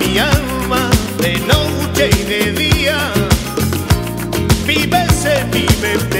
mi alma de noche y de día, vives en mi mente.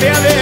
debe haber.